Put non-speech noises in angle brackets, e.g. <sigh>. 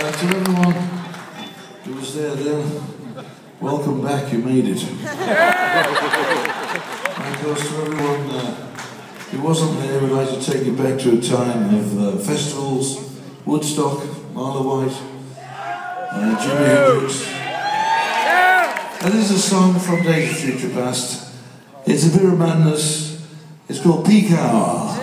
Uh, to everyone who was there then, welcome back, you made it. <laughs> and of to everyone uh, who wasn't there, we'd like to take you back to a time of uh, festivals, Woodstock, Isle of Wight, uh, Jimi Hendrix. And this is a song from Days of Future Past. It's a bit of madness. It's called Peak Hour.